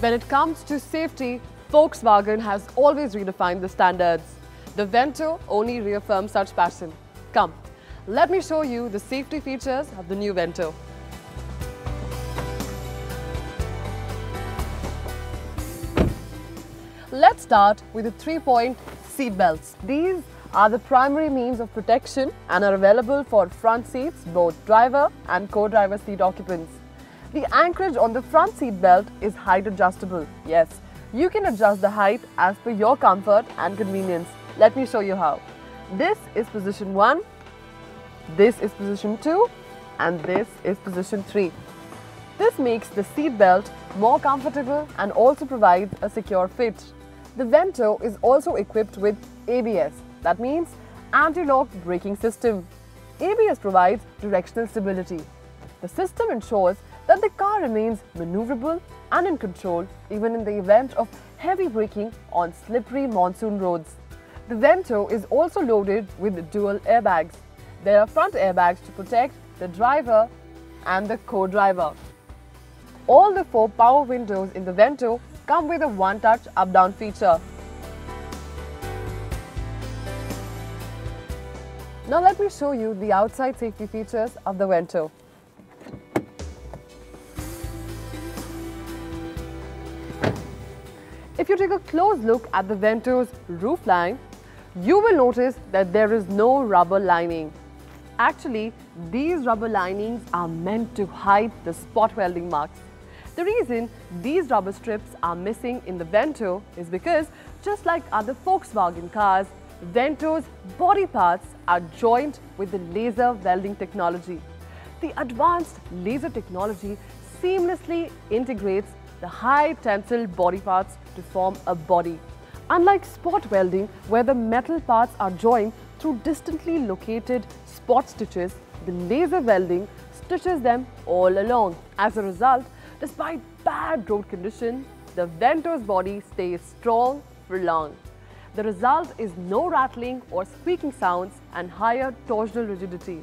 When it comes to safety, Volkswagen has always redefined the standards. The Vento only reaffirms such passion. Come, let me show you the safety features of the new Vento. Let's start with the three-point seat belts. These are the primary means of protection and are available for front seats, both driver and co-driver seat occupants. The anchorage on the front seat belt is height adjustable. Yes, you can adjust the height as per your comfort and convenience. Let me show you how. This is position 1, this is position 2 and this is position 3. This makes the seat belt more comfortable and also provides a secure fit. The Vento is also equipped with ABS, that means anti-lock braking system. ABS provides directional stability. The system ensures that the car remains maneuverable and in control even in the event of heavy braking on slippery monsoon roads. The Vento is also loaded with dual airbags. There are front airbags to protect the driver and the co-driver. All the four power windows in the Vento come with a one-touch up-down feature. Now let me show you the outside safety features of the Vento. If you take a close look at the Vento's roof line, you will notice that there is no rubber lining. Actually, these rubber linings are meant to hide the spot welding marks. The reason these rubber strips are missing in the Vento is because just like other Volkswagen cars, Vento's body parts are joined with the laser welding technology. The advanced laser technology seamlessly integrates the high tensile body parts to form a body. Unlike spot welding, where the metal parts are joined through distantly located spot stitches, the laser welding stitches them all along. As a result, Despite bad road conditions, the Vento's body stays strong for long. The result is no rattling or squeaking sounds and higher torsional rigidity.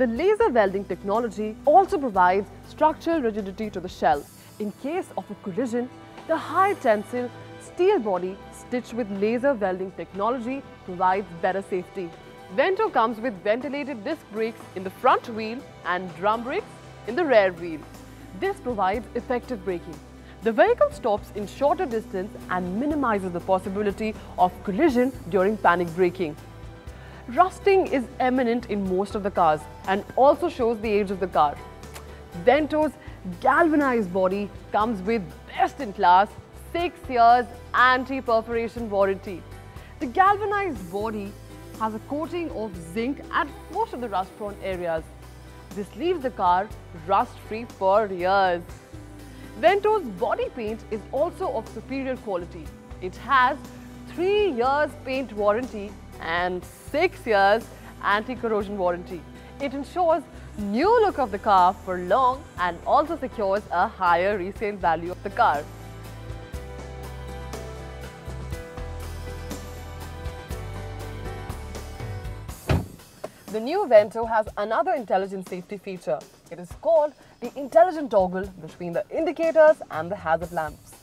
The laser welding technology also provides structural rigidity to the shell. In case of a collision, the high tensile steel body stitched with laser welding technology provides better safety. Vento comes with ventilated disc brakes in the front wheel and drum brakes in the rear wheel. This provides effective braking. The vehicle stops in shorter distance and minimizes the possibility of collision during panic braking. Rusting is eminent in most of the cars and also shows the age of the car. Vento's galvanized body comes with best-in-class 6 years anti-perforation warranty. The galvanized body has a coating of zinc at most of the rust-prone areas. This leaves the car rust-free for years. Vento's body paint is also of superior quality. It has 3 years paint warranty and 6 years anti-corrosion warranty. It ensures new look of the car for long and also secures a higher resale value of the car. The new Vento has another intelligent safety feature. It is called the intelligent toggle between the indicators and the hazard lamps.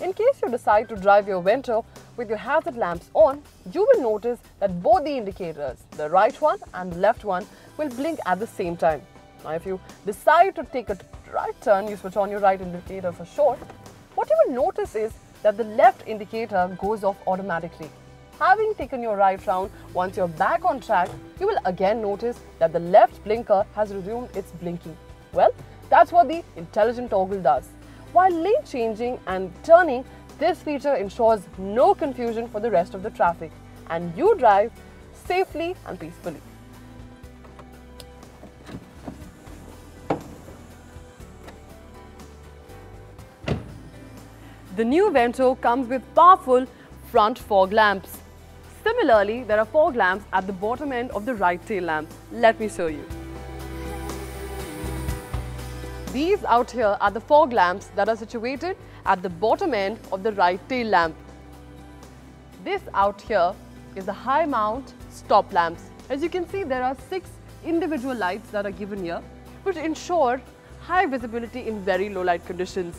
In case you decide to drive your Vento with your hazard lamps on, you will notice that both the indicators, the right one and the left one, will blink at the same time. Now, if you decide to take a right turn, you switch on your right indicator for sure, what you will notice is that the left indicator goes off automatically. Having taken your right round, once you're back on track, you will again notice that the left blinker has resumed its blinking. Well, that's what the intelligent toggle does. While lane changing and turning, this feature ensures no confusion for the rest of the traffic and you drive safely and peacefully. The new Vento comes with powerful front fog lamps. Similarly, there are fog lamps at the bottom end of the right tail lamp. Let me show you. These out here are the fog lamps that are situated at the bottom end of the right tail lamp. This out here is the high mount stop lamps. As you can see, there are six individual lights that are given here, which ensure high visibility in very low light conditions.